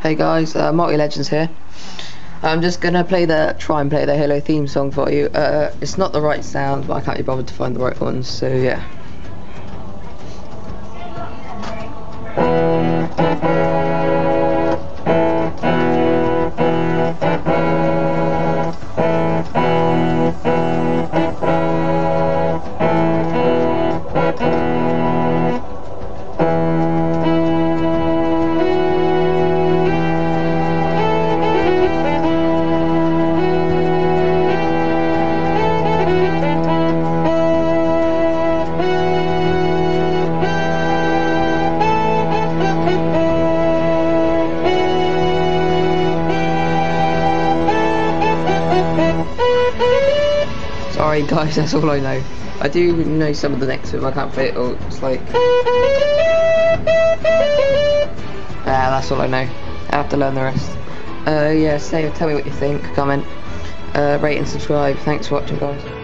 Hey guys, uh, Multi Legends here. I'm just gonna play the try and play the Halo theme song for you. Uh, it's not the right sound, but I can't be bothered to find the right ones, so yeah. Sorry guys, that's all I know. I do know some of the next but I can't play it all. It's like... Ah, that's all I know. I have to learn the rest. Uh, yeah, say, tell me what you think, comment, uh, rate and subscribe. Thanks for watching guys.